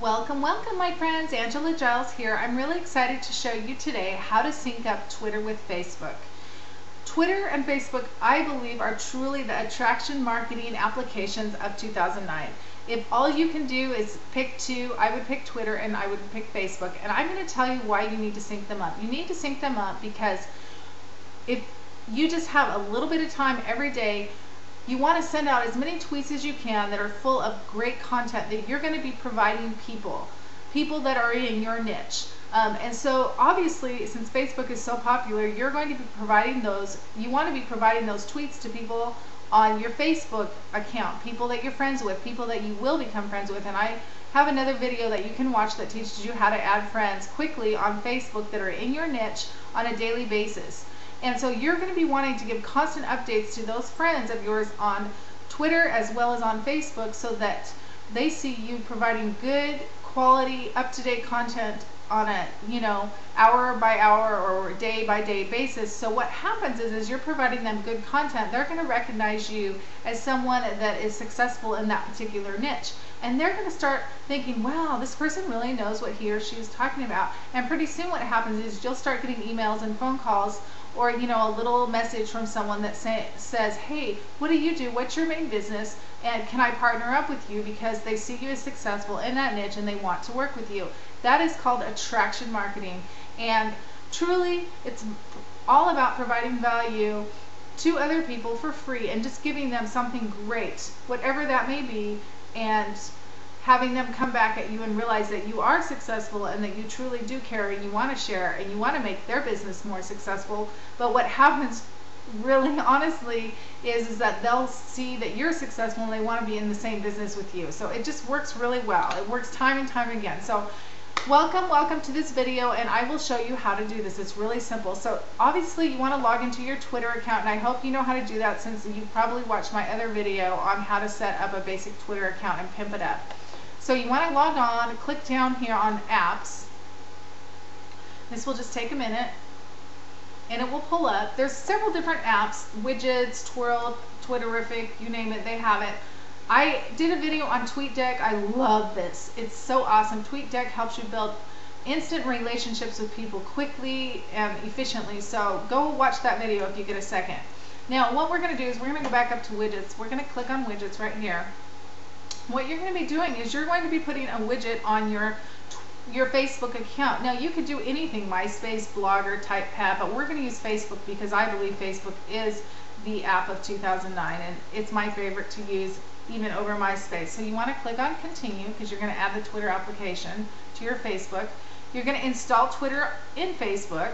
Welcome, welcome my friends. Angela Giles here. I'm really excited to show you today how to sync up Twitter with Facebook. Twitter and Facebook, I believe, are truly the attraction marketing applications of 2009. If all you can do is pick two, I would pick Twitter and I would pick Facebook. And I'm going to tell you why you need to sync them up. You need to sync them up because if you just have a little bit of time every day you want to send out as many tweets as you can that are full of great content that you're going to be providing people, people that are in your niche. Um, and so obviously, since Facebook is so popular, you're going to be providing those, you want to be providing those tweets to people on your Facebook account, people that you're friends with, people that you will become friends with. And I have another video that you can watch that teaches you how to add friends quickly on Facebook that are in your niche on a daily basis. And so you're going to be wanting to give constant updates to those friends of yours on Twitter as well as on Facebook so that they see you providing good quality up-to-date content on a you know hour by hour or day by day basis. So what happens is as you're providing them good content they're going to recognize you as someone that is successful in that particular niche. And they're going to start thinking wow this person really knows what he or she is talking about. And pretty soon what happens is you'll start getting emails and phone calls or you know a little message from someone that say, says hey what do you do? What's your main business? And can I partner up with you because they see you as successful in that niche and they want to work with you? That is called attraction marketing. And truly it's all about providing value to other people for free and just giving them something great whatever that may be. And having them come back at you and realize that you are successful and that you truly do care and you want to share and you want to make their business more successful. But what happens really honestly is, is that they'll see that you're successful and they want to be in the same business with you. So it just works really well. It works time and time again. So welcome, welcome to this video and I will show you how to do this. It's really simple. So obviously you want to log into your Twitter account and I hope you know how to do that since you probably watched my other video on how to set up a basic Twitter account and pimp it up. So you want to log on, click down here on apps. This will just take a minute and it will pull up. There's several different apps, widgets, Twhirl, Twitterrific, you name it, they have it. I did a video on TweetDeck. I love this. It's so awesome. TweetDeck helps you build instant relationships with people quickly and efficiently. So go watch that video if you get a second. Now what we're going to do is we're going to go back up to widgets. We're going to click on widgets right here what you're going to be doing is you're going to be putting a widget on your your Facebook account. Now you could do anything, MySpace, Blogger, TypePad, but we're going to use Facebook because I believe Facebook is the app of 2009 and it's my favorite to use even over MySpace. So you want to click on continue because you're going to add the Twitter application to your Facebook. You're going to install Twitter in Facebook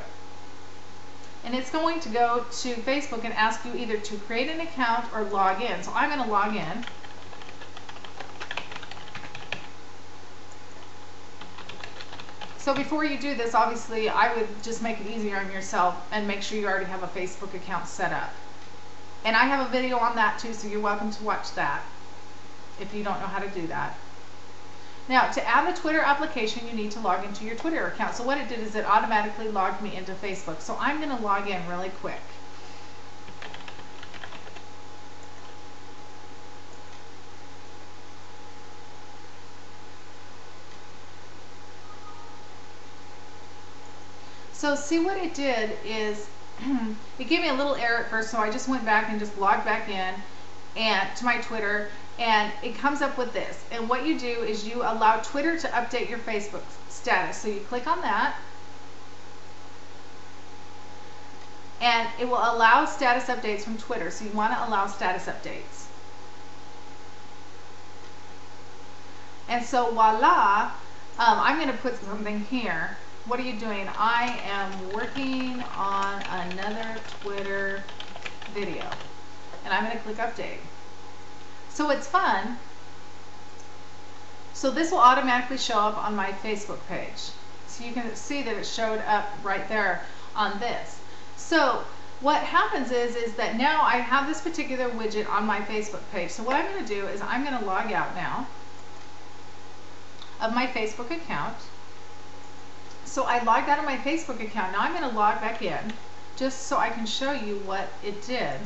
and it's going to go to Facebook and ask you either to create an account or log in. So I'm going to log in. So before you do this, obviously, I would just make it easier on yourself and make sure you already have a Facebook account set up. And I have a video on that too, so you're welcome to watch that if you don't know how to do that. Now, to add the Twitter application, you need to log into your Twitter account. So what it did is it automatically logged me into Facebook. So I'm going to log in really quick. So see what it did is it gave me a little error at first, so I just went back and just logged back in and to my Twitter and it comes up with this. And what you do is you allow Twitter to update your Facebook status. So you click on that and it will allow status updates from Twitter. So you want to allow status updates. And so voila, um, I'm going to put something here what are you doing? I am working on another Twitter video. And I'm going to click update. So it's fun. So this will automatically show up on my Facebook page. So you can see that it showed up right there on this. So what happens is, is that now I have this particular widget on my Facebook page. So what I'm going to do is I'm going to log out now of my Facebook account. So I logged out of my Facebook account. Now I'm going to log back in just so I can show you what it did.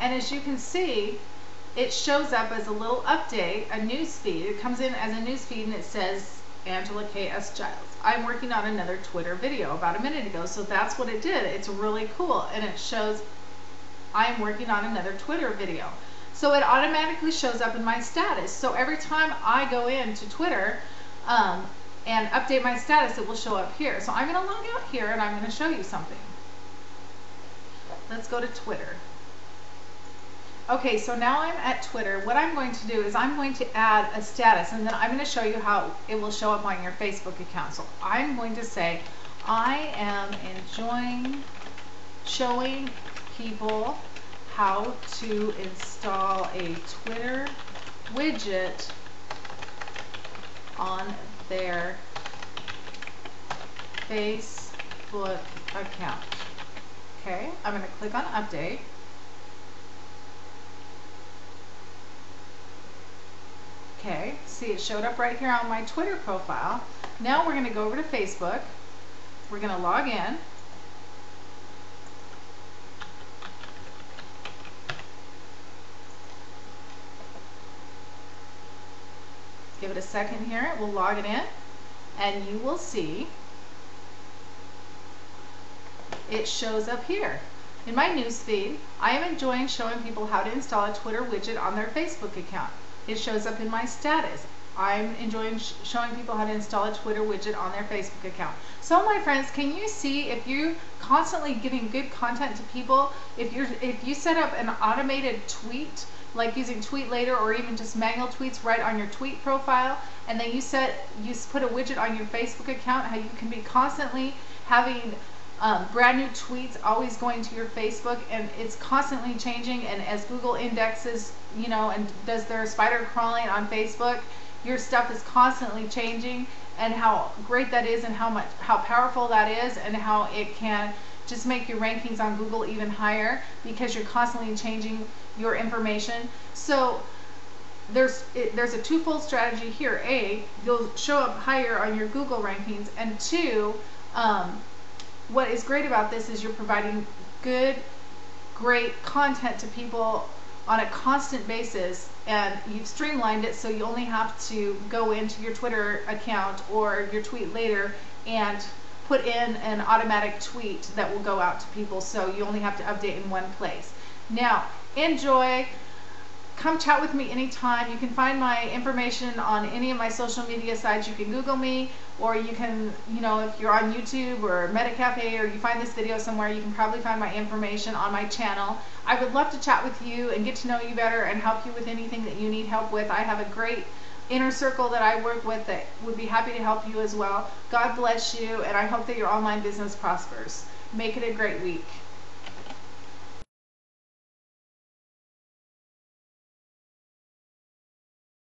And as you can see, it shows up as a little update, a news feed. It comes in as a news feed and it says Angela K.S. Giles. I'm working on another Twitter video about a minute ago, so that's what it did. It's really cool, and it shows I'm working on another Twitter video. So it automatically shows up in my status. So every time I go into Twitter um, and update my status, it will show up here. So I'm going to log out here and I'm going to show you something. Let's go to Twitter. Okay, so now I'm at Twitter. What I'm going to do is I'm going to add a status and then I'm going to show you how it will show up on your Facebook account. So I'm going to say, I am enjoying showing people how to install a Twitter widget on their Facebook account. Okay, I'm going to click on update. Okay, see it showed up right here on my Twitter profile. Now we're going to go over to Facebook. We're going to log in. Give it a second here. We'll log it in and you will see it shows up here. In my newsfeed, I am enjoying showing people how to install a Twitter widget on their Facebook account it shows up in my status. I'm enjoying sh showing people how to install a Twitter widget on their Facebook account. So my friends, can you see if you constantly giving good content to people, if you're if you set up an automated tweet like using TweetLater or even just manual tweets right on your tweet profile and then you set you put a widget on your Facebook account how you can be constantly having um, brand new tweets always going to your Facebook and it's constantly changing and as Google indexes you know and does their spider crawling on Facebook your stuff is constantly changing and how great that is and how much how powerful that is and how it can just make your rankings on Google even higher because you're constantly changing your information. So there's it, there's a twofold strategy here. A you'll show up higher on your Google rankings and two um, what is great about this is you're providing good, great content to people on a constant basis and you've streamlined it so you only have to go into your Twitter account or your TweetLater and put in an automatic tweet that will go out to people so you only have to update in one place. Now, enjoy come chat with me anytime. You can find my information on any of my social media sites. You can Google me, or you can, you know, if you're on YouTube or MetaCafe, or you find this video somewhere, you can probably find my information on my channel. I would love to chat with you and get to know you better and help you with anything that you need help with. I have a great inner circle that I work with that would be happy to help you as well. God bless you, and I hope that your online business prospers. Make it a great week.